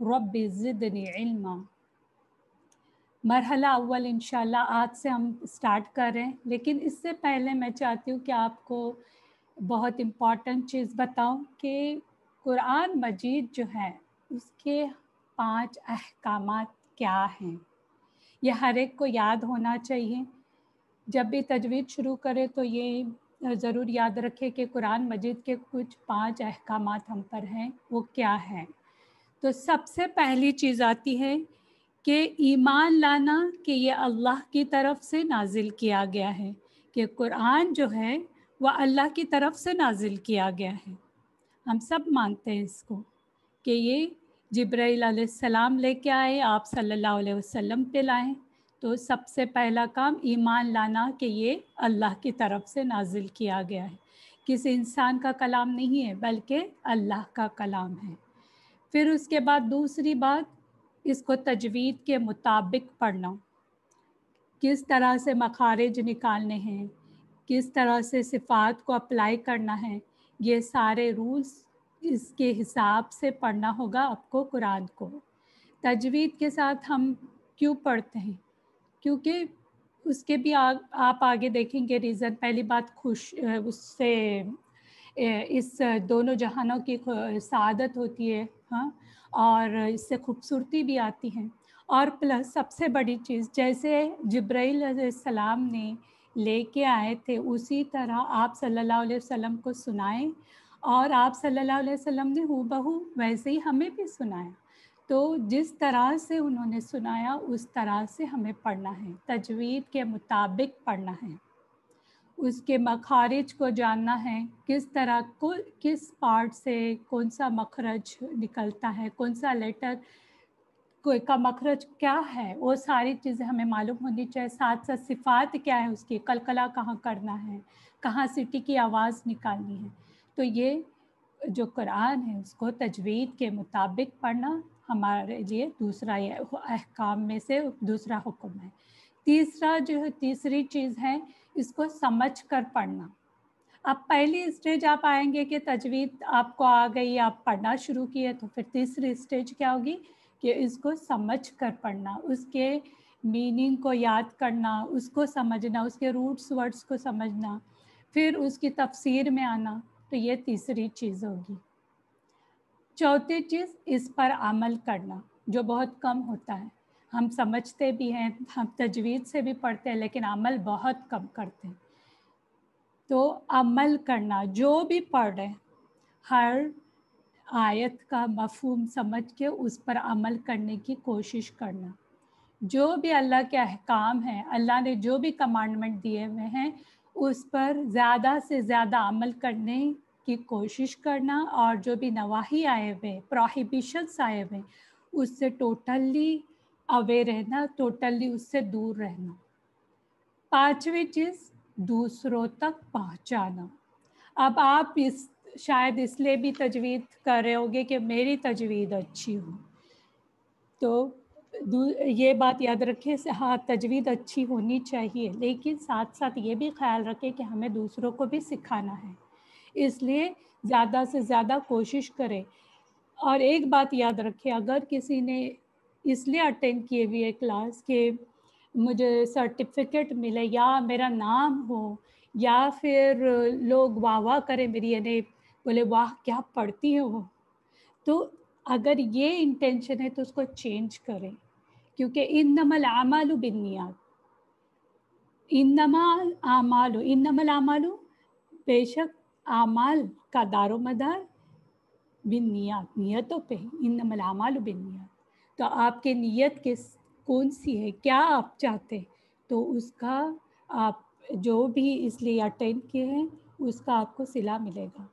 रब ज़िदनी इल्मा मरहला अव्वल इंशाल्लाह आज से हम स्टार्ट कर रहे हैं लेकिन इससे पहले मैं चाहती हूँ कि आपको बहुत इंपॉर्टेंट चीज़ बताऊँ कि कुरान मजीद जो है उसके पाँच अहकाम क्या हैं यह हर एक को याद होना चाहिए जब भी तजवीज़ शुरू करें तो ये ज़रूर याद रखें कि कुरान मजीद के कुछ पाँच अहकाम हम पर हैं वो क्या हैं तो सबसे पहली चीज़ आती है कि ईमान लाना कि ये अल्लाह की तरफ़ से नाजिल किया गया है, कि कुरान जो है वह अल्लाह की तरफ़ से नाजिल किया गया है। हम सब मानते हैं इसको कि ये जब्राईल सलाम लेके आए, आप सल्लल्लाहु अलैहि वसल्लम पे लाए। तो सबसे पहला काम ईमान लाना कि ये अल्लाह की तरफ़ से नाजिल किया गया है। किसी इंसान का कलाम नहीं है, बल्कि अल्लाह का कलाम है। फिर उसके बाद दूसरी बात इसको तजवीद के मुताबिक पढ़ना। किस तरह से मखारिज निकालने हैं किस तरह से सिफ़ात को अप्लाई करना है ये सारे रूल्स इसके हिसाब से पढ़ना होगा आपको कुरान को। तजवीद के साथ हम क्यों पढ़ते हैं? क्योंकि उसके भी आ, आप आगे देखेंगे रीज़न। पहली बात खुश उससे इस दोनों जहानों की सादत होती है। हाँ और इससे खूबसूरती भी आती है। और प्लस सबसे बड़ी चीज़, जैसे जब्राईल सलाम ने लेके आए थे, उसी तरह आप सल्लल्लाहु अलैहि वसल्लम को सुनाएँ, और आप सल्लल्लाहु अलैहि वसल्लम ने हु बहू वैसे ही हमें भी सुनाया। तो जिस तरह से उन्होंने सुनाया, उस तरह से हमें पढ़ना है, तजवीद के मुताबिक पढ़ना है। उसके मखारिज को जानना है, किस तरह को, किस पार्ट से कौन सा मखरज निकलता है, कौन सा लेटर कोई का मखरज क्या है, वो सारी चीज़ें हमें मालूम होनी चाहिए। साथ साथ सिफात क्या है उसकी, कलकला कहाँ करना है, कहाँ सिटी की आवाज़ निकालनी है। तो ये जो कुरान है, उसको तजवीद के मुताबिक पढ़ना हमारे लिए दूसरा अहकाम में से दूसरा हुक्म है। तीसरा जो है, तीसरी चीज़ है इसको समझ कर पढ़ना। अब पहली स्टेज आप आएँगे कि तजवीद आपको आ गई, आप पढ़ना शुरू किए तो फिर तीसरी स्टेज क्या होगी कि इसको समझ कर पढ़ना, उसके मीनिंग को याद करना, उसको समझना, उसके रूट्स वर्ड्स को समझना, फिर उसकी तफसीर में आना तो ये तीसरी चीज़ होगी। चौथी चीज़ इस पर अमल करना, जो बहुत कम होता है। हम समझते भी हैं, हम तजवीज़ से भी पढ़ते हैं, लेकिन अमल बहुत कम करते हैं। तो अमल करना, जो भी पढ़ रहे हर आयत का मफहूम समझ के उस पर अमल करने की कोशिश करना। जो भी अल्लाह के अहकाम हैं, अल्लाह ने जो भी कमांडमेंट दिए हुए हैं, उस पर ज़्यादा से ज़्यादा अमल करने की कोशिश करना और जो भी नवाही आए हुए प्रोहिबिशंस आए हुए उससे टोटली अवे रहना टोटली उससे दूर रहना। पांचवी चीज़, दूसरों तक पहुंचाना। अब आप इस, शायद इसलिए भी तजवीज़ कर रहे होगे कि मेरी तजवीज़ अच्छी हो। तो ये बात याद रखें हाँ तजवीज़ अच्छी होनी चाहिए, लेकिन साथ साथ ये भी ख्याल रखें कि हमें दूसरों को भी सिखाना है। इसलिए ज़्यादा से ज़्यादा कोशिश करें। और एक बात याद रखें, अगर किसी ने इसलिए अटेंड किए हुए क्लास के। मुझे सर्टिफिकेट मिले, या मेरा नाम हो, या फिर लोग वाह वाह करें मेरी यानी बोले, वाह, क्या पढ़ती है वो? तो अगर ये इंटेंशन है तो उसको चेंज करें। क्योंकि इन नमल आमालू बिनियात इन नमाल आमालू इन नमल आमालू बेशक आमाल का दारो मदार बिन नियत नियतों पे इन नमल आमालू बिन नियत तो आपके नियत किस कौन सी है? क्या आप चाहते हैं? तो उसका आप जो भी इसलिए अटेंड किए हैं, उसका आपको सिला मिलेगा।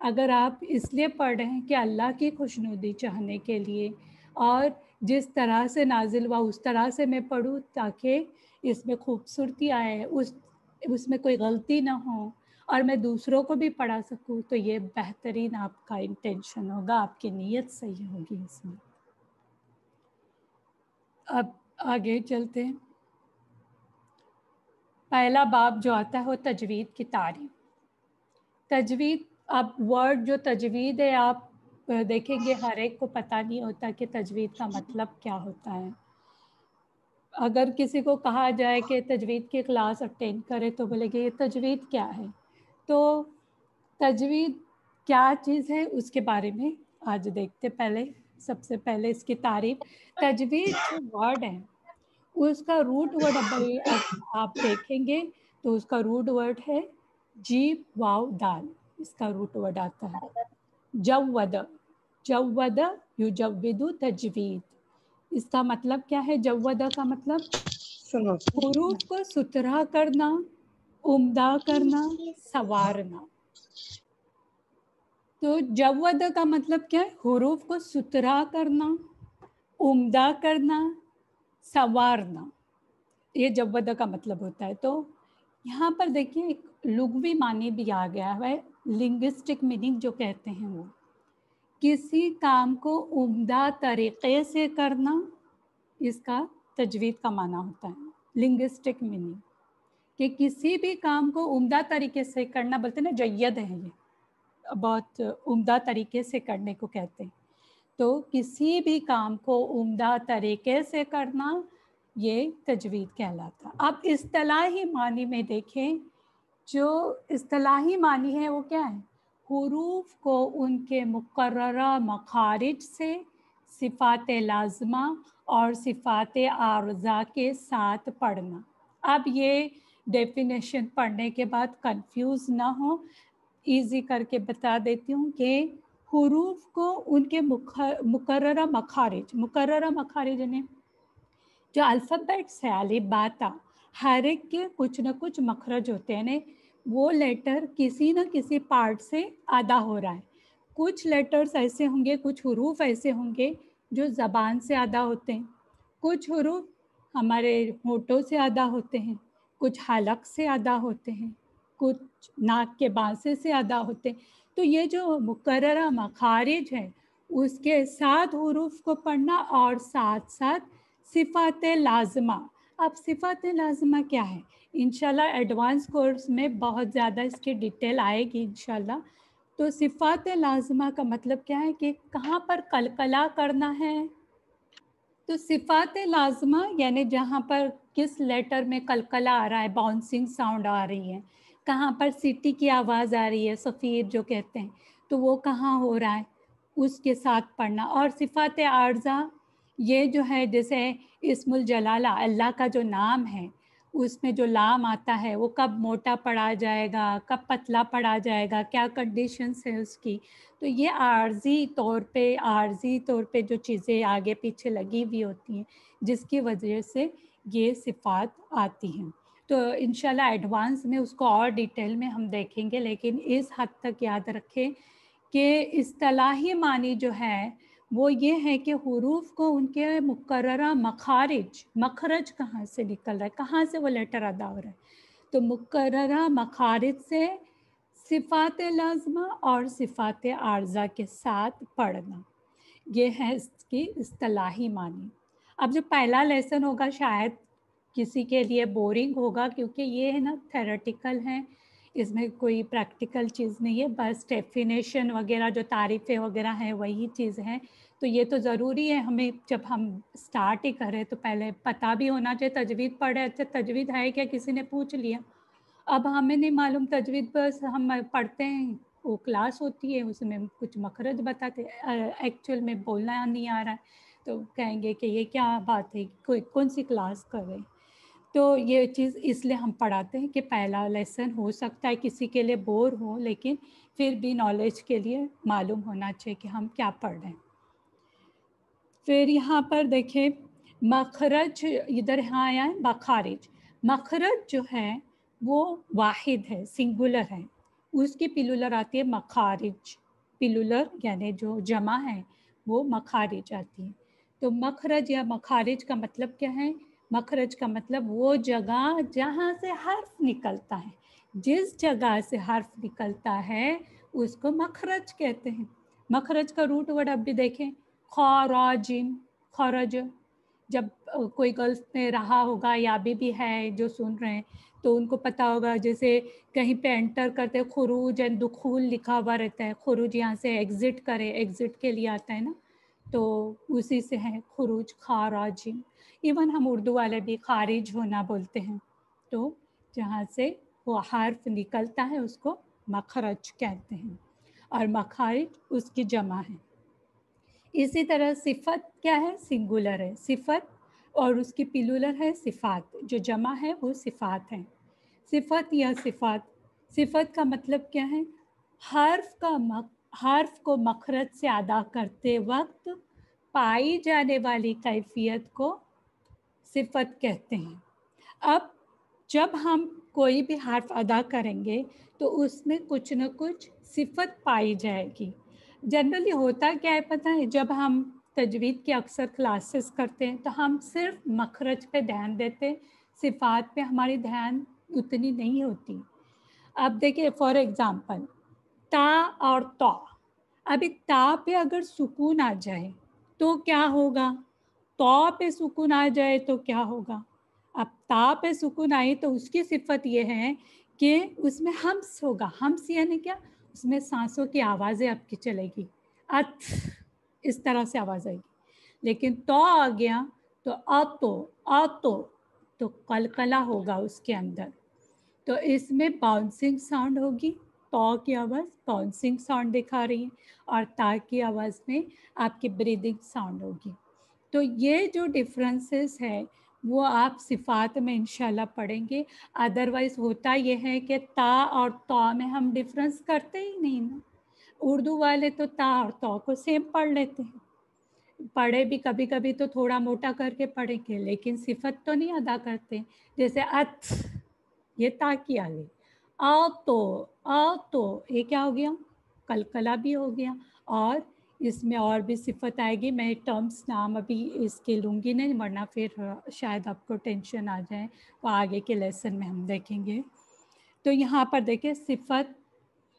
अगर आप इसलिए पढ़ रहे हैं कि अल्लाह की खुशनुदी चाहने के लिए और जिस तरह से नाजिल हुआ, उस तरह से मैं पढ़ूँ ताकि इसमें खूबसूरती आए, उस, उसमें कोई गलती ना हो और मैं दूसरों को भी पढ़ा सकूँ तो ये बेहतरीन आपका इंटेंशन होगा, आपकी नीयत सही होगी इसमें। अब आगे चलते हैं। पहला बाब जो आता है वो तजवीद की तारीफ़। तजवीद, अब वर्ड जो तजवीद है, आप देखेंगे, हर एक को पता नहीं होता कि तजवीद का मतलब क्या होता है। अगर किसी को कहा जाए कि तजवीद की क्लास अटेंड करे तो बोलेंगे, ये तजवीद क्या है? तो तजवीद क्या चीज़ है, उसके बारे में आज देखते पहले सबसे पहले इसकी तारीफ़। तजवीद जो वर्ड है उसका रूट वर्ड अब आप देखेंगे तो उसका रूट वर्ड है जीप वाव दाल। इसका रूट वर्ड आता है। जवद जवद यू जवदु तजवीद। इसका मतलब क्या है? जवद का मतलब हरूफ को सुथरा करना उम्दा करना सवारना। तो जवद का मतलब क्या है? हरूफ को सुथरा करना, उम्दा करना, संवारना। ये जवद का मतलब होता है। तो यहाँ पर देखिए, एक लुगवी मानी भी आ गया है। लिंग्विस्टिक मीनिंग जो कहते हैं वो। किसी काम को उम्दा तरीक़े से करना, इसका तजवीद का माना होता है। Linguistic meaning. कि किसी भी काम को उम्दा तरीके से करना, बोलते ना जैद है ये। बहुत उम्दा तरीके से करने को कहते हैं। तो किसी भी काम को उम्दा तरीके से करना, ये तजवीद कहलाता। अब इस्तलाही मानी में देखें, जो इस्तलाही मानी है वो क्या है? हरूफ को उनके मुकर मखारिज से, सिफ़ात लाजमा और सिफ़ात आरजा के साथ पढ़ना। अब ये डेफिनेशन पढ़ने के बाद कंफ्यूज ना हो इजी करके बता देती हूँ कि हरूफ को उनके मुकर मखारिज मुकर्रा मखारिज ने जो अल्फ़ाबेट्स है अली बाता, हर एक के कुछ ना कुछ मखरज होते हैं वो लेटर किसी न किसी पार्ट से अदा हो रहा है। कुछ लेटर्स ऐसे होंगे, कुछ हरूफ ऐसे होंगे, जो ज़बान से अदा होते हैं। कुछ हरूफ हमारे होठों से अदा होते हैं, कुछ हलक से अदा होते हैं। कुछ नाक के बांसे से अदा होते तो ये जो मुकर्रा मखारिज है, उसके साथ हरूफ को पढ़ना और साथ साथ सिफ़ात लाजमा। अब सिफ़ात लाजमा क्या है? इनशाला एडवांस कोर्स में बहुत ज़्यादा इसकी डिटेल आएगी इनशाला तो सिफ़ात लाजमा का मतलब क्या है कि कहाँ पर कलकला करना है? तो सिफ़ात लाजमा यानी जहाँ पर किस लेटर में कलकला आ रहा है बाउंसिंग साउंड आ रही है। कहाँ पर सीटी की आवाज़ आ रही है, सफ़ीर जो कहते हैं तो वो कहाँ हो रहा है, उसके साथ पढ़ना। और सिफ़ात आर्जा, ये जो है, जैसे इसमुल अल्लाह का जो नाम है, उसमें जो लाम आता है, वो कब मोटा पड़ा जाएगा, कब पतला पड़ा जाएगा, क्या कंडीशंस है उसकी? तो ये आर्जी तौर पे, आर्जी तौर पे जो चीज़ें आगे पीछे लगी हुई होती हैं, जिसकी वजह से ये सिफात आती हैं। तो इन एडवांस में उसको और डिटेल में हम देखेंगे, लेकिन इस हद तक याद रखें कि इस्तलाही मानी जो है, वो ये है कि हरूफ को उनके मुकर्रा मखारिज, मखरज कहाँ से निकल रहा है, कहाँ से वो लेटर अदा हो रहा है? तो मुकर्रा मखारिज से सिफ़ात लाजमा और सिफ़ात आर्जा के साथ पढ़ना, ये है इसकी असलाही मानी। अब जो पहला लेसन होगा शायद किसी के लिए बोरिंग होगा क्योंकि ये है ना थेरेटिकल है। इसमें कोई प्रैक्टिकल चीज़ नहीं है, बस डेफिनेशन वगैरह जो तारीफ़ें वगैरह हैं वही चीज़ है। तो ये तो ज़रूरी है, हमें जब हम स्टार्ट ही करें तो पहले पता भी होना चाहिए, तजवीज़ पढ़े अच्छा तजवीज़ है क्या? किसी ने पूछ लिया। अब हमें नहीं मालूम तजवीज़ बस हम पढ़ते हैं, वो क्लास होती है, उसमें कुछ मखरज बताते एक्चुअल में बोलना नहीं आ रहा। है तो कहेंगे कि ये क्या बात है, कोई, कौन सी क्लास कर तो ये चीज़ इसलिए हम पढ़ाते हैं कि पहला लेसन हो सकता है किसी के लिए बोर हो, लेकिन फिर भी नॉलेज के लिए मालूम होना चाहिए कि हम क्या पढ़ रहे हैं। फिर यहाँ पर देखें, मखरज इधर यहाँ आया है, मखारिज। मखरज जो है, वो वाहिद है सिंगुलर है। उसकी पिलुलर आती है मखारिज। पिलुलर यानी जो जमा है, वो मखारिज आती है। तो मखरज या मखारिज का मतलब क्या है? मखरज का मतलब वो जगह जहाँ से हर्फ निकलता है। जिस जगह से हर्फ निकलता है, उसको मखरज कहते हैं। मखरज का रूट वर्ड अब भी देखें। खराजिम खरज। जब कोई गल्फ में रहा होगा या अभी भी है जो सुन रहे हैं तो उनको पता होगा जैसे कहीं पे एंटर करते खुरूज एंड दुखूल लिखा हुआ रहता है। खुरूज यहाँ से एग्ज़िट करे एग्ज़िट के लिए आता है ना? तो उसी से है खुरूज खाराजिम इवन हम उर्दू वाले भी खारिज होना बोलते हैं। तो जहाँ से वो हर्फ निकलता है, उसको मखरज कहते हैं और मखारिज उसकी जमा है। इसी तरह सिफत क्या है? सिंगुलर है। सिफत और उसकी पिलुलर है सिफात। जो जमा है, वो सिफात है। सिफत या सिफात। सिफत का मतलब क्या है? हर्फ का मक हर्फ को मखरज से अदा करते वक्त पाई जाने वाली कैफियत को सिफत कहते हैं। अब जब हम कोई भी हर्फ अदा करेंगे तो उसमें कुछ न कुछ सिफत पाई जाएगी। जनरली होता क्या है पता है? जब हम तजवीद के अक्सर क्लासेस करते हैं तो हम सिर्फ़ मखरज पे ध्यान देते सिफात पे हमारी ध्यान उतनी नहीं होती। अब देखिए फॉर एग्ज़ाम्पल ता और तो। अभी ता पे अगर सुकून आ जाए तो क्या होगा? तो पे सुकून आ जाए तो क्या होगा? अब ता पे सुकून आई तो उसकी सिफत ये है कि उसमें हम्स होगा। हम्स यानी क्या? उसमें सांसों की आवाज़ें आपकी चलेगी। अथ, इस तरह से आवाज़ आएगी। लेकिन तो आ गया तो अ तो अ तो तो कलकला होगा उसके अंदर। तो इसमें बाउंसिंग साउंड होगी। तो की आवाज़ बाउंसिंग साउंड दिखा रही है और ता की आवाज़ में आपकी ब्रीदिंग साउंड होगी। तो ये जो डिफरेंसेस है, वो आप सिफात में इंशाल्लाह पढ़ेंगे। अदरवाइज़ होता ये है कि ता और तो में हम डिफरेंस करते ही नहीं ना। उर्दू वाले तो ता और तो को सेम पढ़ लेते हैं। पढ़े भी कभी कभी तो थोड़ा मोटा करके पढ़ेंगे, लेकिन सिफत तो नहीं अदा करते। जैसे अथ ये ता की आ गई आ तो आ तो ये क्या हो गया? कलकला भी हो गया। और इसमें और भी सिफत आएगी। मैं टर्म्स नाम अभी इसके लूँगी नहीं, वरना फिर शायद आपको टेंशन आ जाए तो आगे के लेसन में हम देखेंगे। तो यहाँ पर देखिए, सिफत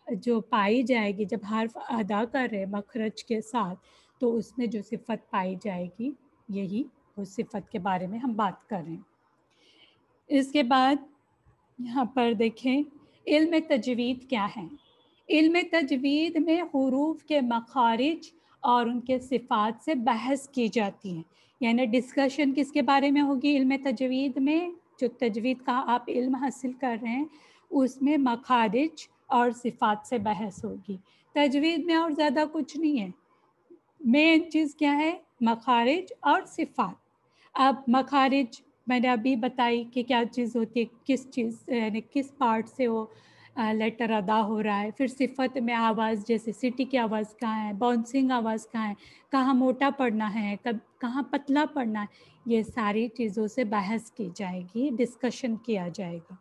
जो पाई जाएगी, जब हर्फ अदा कर रहे मखरज के साथ तो उसमें जो सिफत पाई जाएगी, यही उस सिफत के बारे में हम बात कर इसके बाद यहाँ पर देखें, इल्म तजवीद क्या है? इल्म तजवीद में हरूफ के मखारिज और उनके सिफात से बहस की जाती है। यानी डिस्कशन किसके बारे में होगी? इल्म तजवीद में, जो तजवीद का आप इल्म हासिल कर रहे हैं, उसमें मखारिज और सिफात से बहस होगी। तजवीद में और ज़्यादा कुछ नहीं है। मेन चीज़ क्या है? मखारिज और सिफात। अब मखारिज मैंने अभी बताई कि क्या चीज़ होती है, किस चीज़, यानी किस पार्ट से वो लेटर अदा हो रहा है, फिर सिफत में आवाज़, जैसे सिटी की आवाज़ कहाँ है बाउंसिंग आवाज़ कहाँ है, कहाँ मोटा पढ़ना है, कब, कहाँ पतला पढ़ना है, ये सारी चीज़ों से बहस की जाएगी डिस्कशन किया जाएगा।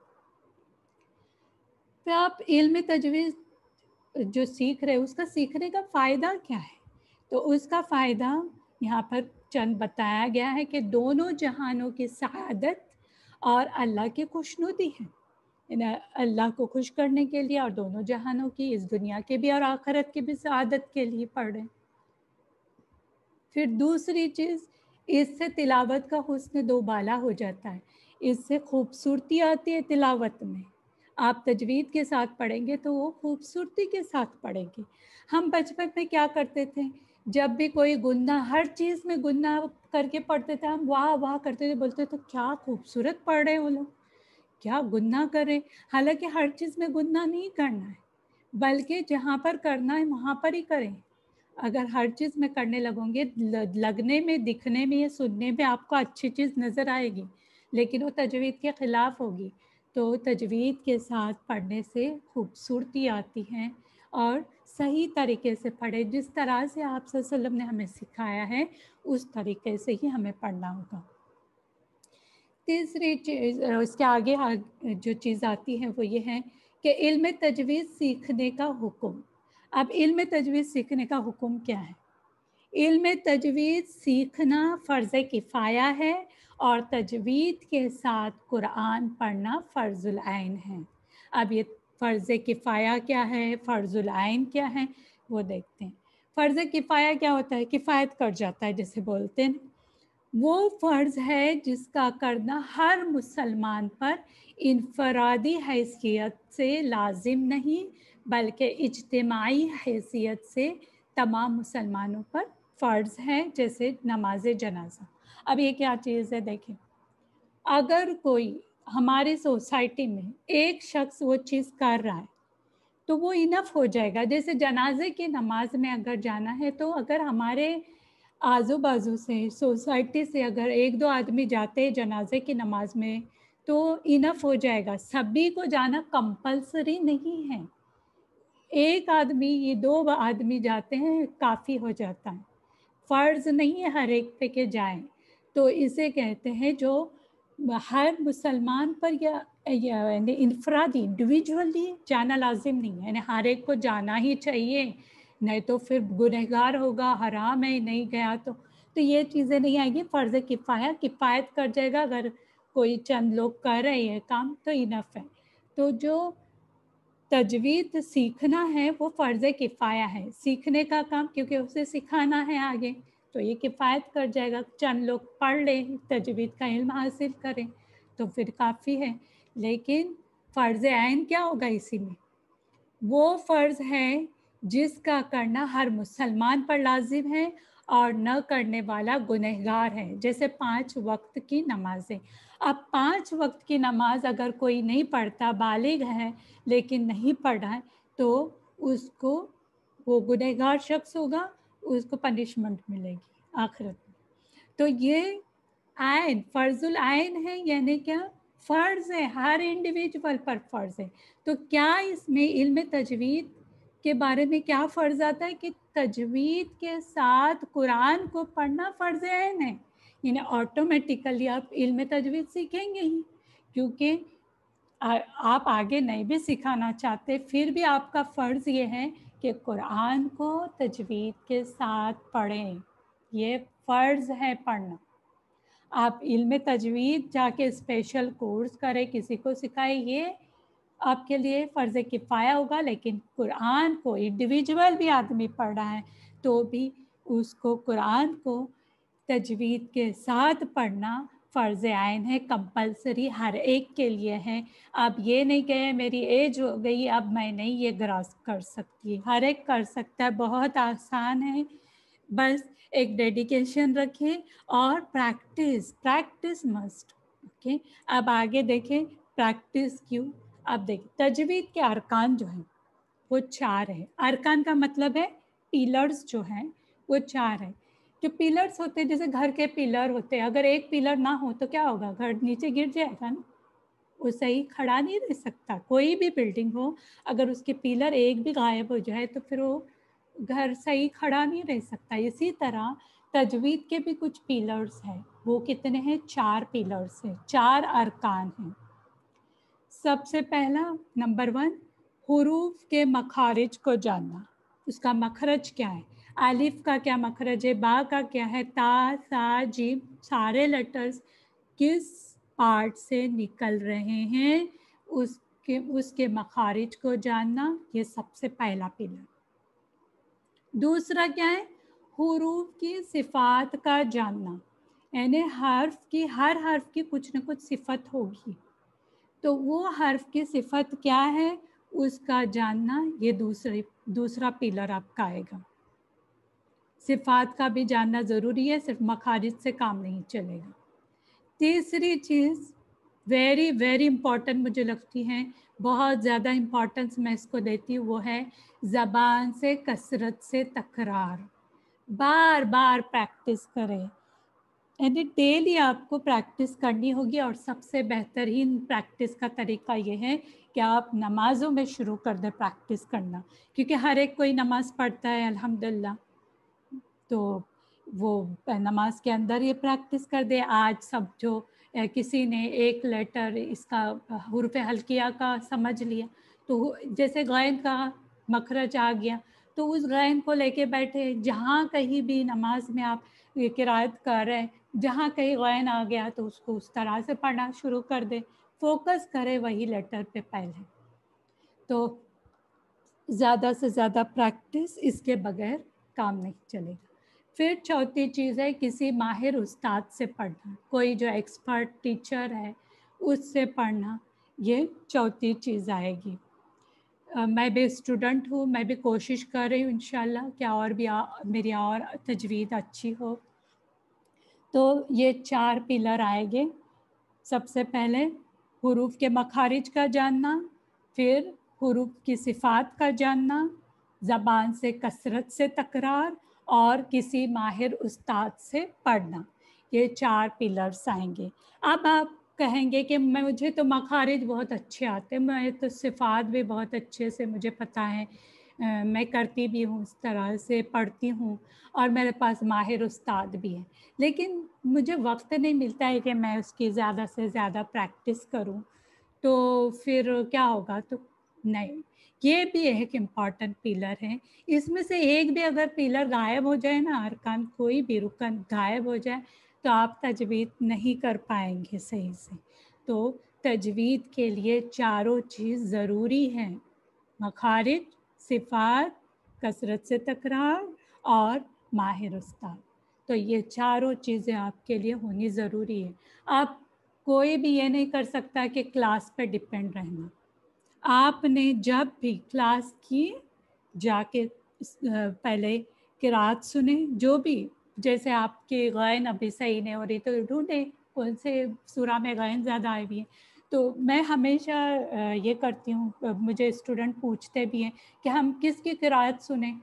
फिर आप इल्म तजवीज़ जो सीख रहे उसका सीखने का फ़ायदा क्या है? तो उसका फ़ायदा यहाँ पर चंद बताया गया है कि दोनों जहानों की शहादत और अल्लाह की खुशनुदी है। अल्लाह को खुश करने के लिए और दोनों जहानों की, इस दुनिया के भी और आखरत की भी शहादत के लिए पढ़। फिर दूसरी चीज़, इससे तिलावत का हुस्न दोबाला हो जाता है। इससे खूबसूरती आती है तिलावत में। आप तजवीद के साथ पढ़ेंगे तो वो खूबसूरती के साथ पढ़ेंगे। हम बचपन में क्या करते थे? जब भी कोई गुन्ना, हर चीज़ में गुन्ना करके पढ़ते थे, हम वाह वाह करते थे, बोलते तो क्या खूबसूरत पढ़ रहे हैं वो लोग। क्या गुन्ना करें? हालाँकि हर चीज़ में गुन्ना नहीं करना है, बल्कि जहाँ पर करना है, वहाँ पर ही करें। अगर हर चीज़ में करने लगोगे लगने में, दिखने में या सुनने में आपको अच्छी चीज़ नज़र आएगी, लेकिन वो तजवीज़ के ख़िलाफ़ होगी तो तजवीज़ के साथ पढ़ने से खूबसूरती आती है और सही तरीके से पढ़े। जिस तरह से आप ने हमें सिखाया है, उस तरीके से ही हमें पढ़ना होगा। तीसरी चीज़ इसके आगे जो चीज़ आती है वो ये है कि इल्म तजवीज़ सीखने का हुक्म। अब इल्म तजवीज़ सीखने का हुक्म क्या है? इल्म तजवीज़ सीखना फ़र्ज़ किफ़ाया है और तजवीद के साथ कुरान पढ़ना फ़र्ज़ुल आइन है। अब ये फ़र्ज़ किफ़ाया क्या है? फ़र्ज़ुल आइन क्या है? वो देखते हैं। फ़र्ज़ किफ़ाया क्या होता है? किफ़ायत कर जाता है, जैसे बोलते हैं। वो फ़र्ज़ है जिसका करना हर मुसलमान पर इनफरादी हैसियत से लाजिम नहीं, बल्कि इज्तमाही हैसियत से तमाम मुसलमानों पर फ़र्ज़ है, जैसे नमाज़ जनाजा। अब ये क्या चीज़ है, देखें। अगर कोई हमारे सोसाइटी में एक शख्स वो चीज़ कर रहा है तो वो इनफ हो जाएगा। जैसे जनाजे की नमाज़ में अगर जाना है तो अगर हमारे आजू बाजू से, सोसाइटी से अगर एक दो आदमी जाते हैं जनाजे की नमाज़ में तो इनफ हो जाएगा। सभी को जाना कंपलसरी नहीं है। एक आदमी, ये दो आदमी जाते हैं, काफ़ी हो जाता है। फ़र्ज़ नहीं है हर एक पे के जाएँ। तो इसे कहते हैं जो हर मुसलमान पर या यानी इनफरादी इंडिविजुअली जाना लाजिम नहीं है। यानी हर एक को जाना ही चाहिए। नहीं तो फिर गुनहगार होगा, हराम है, नहीं गया तो। तो ये चीज़ें नहीं आएगी, फ़र्ज़ किफ़ाया, किफ़ायत कर जाएगा अगर कोई चंद लोग कर रहे हैं काम तो इनफ है। तो जो तजवीद सीखना है, वो फ़र्ज़ किफ़ाया है। सीखने का काम, क्योंकि उसे सिखाना है आगे तो ये किफ़ायत कर जाएगा। चंद लोग पढ़ लें, तजवीद का इल्म हासिल करें तो फिर काफ़ी है। लेकिन फ़र्ज़ आइन क्या होगा इसी में? वो फ़र्ज़ है जिसका करना हर मुसलमान पर लाजिम है और न करने वाला गुनहगार है। जैसे पाँच वक्त की नमाजें। अब पाँच वक्त की नमाज़ अगर कोई नहीं पढ़ता, बालिग है, लेकिन नहीं पढ़ा है तो उसको वो गुनहगार शख्स होगा, उसको पनिशमेंट मिलेगी आखिरत में। तो ये आयन, फ़र्जुल आयन है, यानी क्या? फ़र्ज़ है, हर इंडिविजुअल पर फ़र्ज़ है। तो क्या इसमें इल्म तजवीद के बारे में क्या फ़र्ज़ आता है कि तजवीद के साथ कुरान को पढ़ना फ़र्ज़ है? यानी ऑटोमेटिकली आप इल्म तजवीद सीखेंगे ही, क्योंकि आप आगे नहीं भी सिखाना चाहते, फिर भी आपका फ़र्ज़ ये है कि कुरान को तजवीद के साथ पढ़ें। ये फ़र्ज़ है पढ़ना। आप इल्म तजवीद जाके स्पेशल कोर्स करें, किसी को सिखाए, ये आपके लिए फ़र्ज़ किफ़ाया होगा, लेकिन कुरान को इंडिविजुअल भी आदमी पढ़ रहा है तो भी उसको कुरान को तजवीद के साथ पढ़ना फ़र्ज़ आयन है कंपलसरी हर एक के लिए है। आप ये नहीं कहें, मेरी एज हो गई, अब मैं नहीं ये ग्रास कर सकती। हर एक कर सकता है, बहुत आसान है। बस एक डेडिकेशन रखें और प्रैक्टिस प्रैक्टिस मस्ट ओके अब आगे देखें प्रैक्टिस क्यों? अब देखिए, तजवीद के अरकान जो हैं, वो चार है। अरकान का मतलब है पिलर्स जो हैं, वो चार है। जो पिलर्स होते हैं, जैसे घर के पिलर होते हैं, अगर एक पिलर ना हो तो क्या होगा? घर नीचे गिर जाएगा ना। वो सही खड़ा नहीं रह सकता। कोई भी बिल्डिंग हो, अगर उसके पिलर एक भी गायब हो जाए तो फिर वो घर सही खड़ा नहीं रह सकता। इसी तरह तजवीद के भी कुछ पिलर्स हैं। वो कितने हैं? चार पिलर्स हैं, चार अरकान हैं। सबसे पहला नंबर वन हरूफ के मखारज को जानना। उसका मखरज क्या है? आलिफ का क्या मखरज है? बा का क्या है? ता सा जीम सारे लेटर्स किस पार्ट से निकल रहे हैं? उसके उसके मखारिज को जानना, ये सबसे पहला पिलर दूसरा क्या है? हरूफ की सिफात का जानना। यानी हर्फ की, हर हर्फ की कुछ ना कुछ सिफत होगी। तो वो हर्फ की सिफत क्या है, उसका जानना ये दूसरे, दूसरा पिलर आपका आएगा। सिफात का भी जानना ज़रूरी है, सिर्फ़ मखारिज से काम नहीं चलेगा। तीसरी चीज़ वेरी वेरी इंपॉर्टेंट मुझे लगती है, बहुत ज़्यादा इम्पॉर्टेंस मैं इसको देती हूँ, वो है ज़बान से कसरत से तकरार। बार बार प्रैक्टिस करें। यानी डेली आपको प्रैक्टिस करनी होगी और सबसे बेहतरीन प्रैक्टिस का तरीका ये है कि आप नमाज़ों में शुरू कर दें प्रैक्टिस करना, क्योंकि हर एक कोई नमाज़ पढ़ता है, अल्हम्दुलिल्लाह। तो वो नमाज़ के अंदर ये प्रैक्टिस कर दे। आज सब जो किसी ने एक लेटर इसका हरूफ हल्किया का समझ लिया तो जैसे गैन का मखरज आ गया तो उस गैन को लेके बैठे, जहाँ कहीं भी नमाज़ में आप किरायत कर रहे हैं जहाँ कहीं गैन आ गया तो उसको उस तरह से पढ़ना शुरू कर दे। फोकस करे वही लेटर पे पहले। तो ज़्यादा से ज़्यादा प्रैक्टिस इसके बगैर काम नहीं चलेगा। फिर चौथी चीज़ है किसी माहिर उस्ताद से पढ़ना। कोई जो एक्सपर्ट टीचर है उससे पढ़ना ये चौथी चीज़ आएगी। uh, मैं भी स्टूडेंट हूँ मैं भी कोशिश कर रही हूँ इन क्या और भी आ, मेरी और तजवीज़ अच्छी हो। तो ये चार पिलर आएँगे। सबसे पहले हरूफ के मखारिज का जानना, फिर हरूफ की सिफात का जानना, ज़बान से कसरत से तकरार और किसी माहिर उस्ताद से पढ़ना। ये चार पिलर्स आएँगे। अब आप कहेंगे कि मैं, मुझे तो मखारिज बहुत अच्छे आते हैं, मैं तो सिफात भी बहुत अच्छे से, मुझे पता है मैं करती भी हूँ, इस तरह से पढ़ती हूँ और मेरे पास माहिर उस्ताद भी हैं। लेकिन मुझे वक्त नहीं मिलता है कि मैं उसकी ज़्यादा से ज़्यादा प्रैक्टिस करूँ। तो फिर क्या होगा? तो नहीं, ये भी एक इंपॉर्टेंट पिलर है। इसमें से एक भी अगर पिलर गायब हो जाए ना अरकान कोई भी रुकन गायब हो जाए तो आप तजवीद नहीं कर पाएँगे सही से। तो तजवीद के लिए चारों चीज़ ज़रूरी हैं। मखारिज सिफात, कसरत से तकरार और माहिर उस्ताद। तो ये चारों चीज़ें आपके लिए होनी ज़रूरी है। आप कोई भी ये नहीं कर सकता कि क्लास पे डिपेंड रहना। आपने जब भी क्लास की, जाके पहले किरात सुने, जो भी, जैसे आपके गैन अभी सही नहीं हो रही तो ढूंढे, कौन से सूरा में गैन ज़्यादा आई हुई है। तो मैं हमेशा ये करती हूँ मुझे स्टूडेंट पूछते भी हैं कि हम किसकी किरात सुने?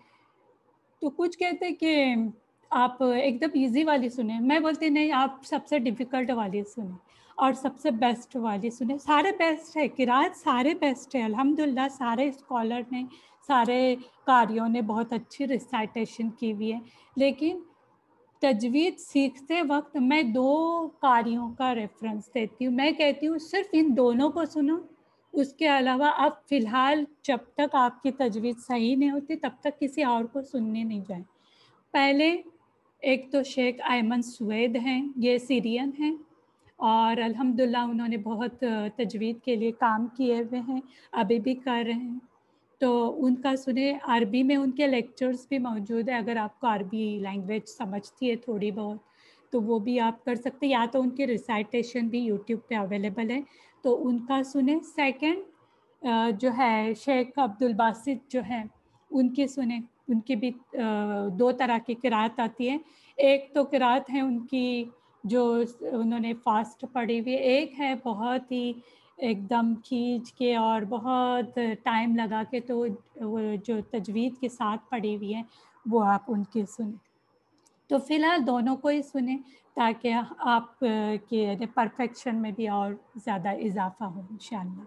तो कुछ कहते कि आप एकदम इजी वाली सुने। मैं बोलती नहीं, आप सबसे डिफ़िकल्ट वाली सुने और सबसे बेस्ट वाली सुने। सारे बेस्ट है किरात सारे बेस्ट है अल्हम्दुलिल्लाह सारे स्कॉलर ने, सारे कारियों ने बहुत अच्छी रिसाइटेशन की हुई है। लेकिन तजवीद सीखते वक्त मैं दो कारियों का रेफरेंस देती हूँ। मैं कहती हूँ, सिर्फ़ इन दोनों को सुनो। उसके अलावा आप फ़िलहाल जब तक आपकी तजवीज़ सही नहीं होती, तब तक किसी और को सुनने नहीं जाए। पहले एक तो शेख आयमन सुवैद हैं, ये सीरियन हैं और अल्हम्दुलिल्लाह उन्होंने बहुत तजवीद के लिए काम किए हुए हैं, अभी भी कर रहे हैं। तो उनका सुने अरबी में उनके लेक्चर्स भी मौजूद है, अगर आपको अरबी लैंग्वेज समझती है थोड़ी बहुत तो वो भी आप कर सकते या तो उनके रिसाइटेशन भी यूट्यूब पे अवेलेबल है। तो उनका सुने सेकंड जो है शेख अब्दुल बासित जो है, उनकी सुने, उनकी भी दो तरह की किरात आती है। एक तो किरात है उनकी, जो उन्होंने फास्ट पढ़ी हुई एक है बहुत ही एकदम खींच के और बहुत टाइम लगा के तो वो जो तजवीद के साथ पढ़ी हुई है वो आप उनकी सुने तो फिलहाल दोनों को ही सुने ताकि आप के परफेक्शन में भी और ज़्यादा इजाफा हो इन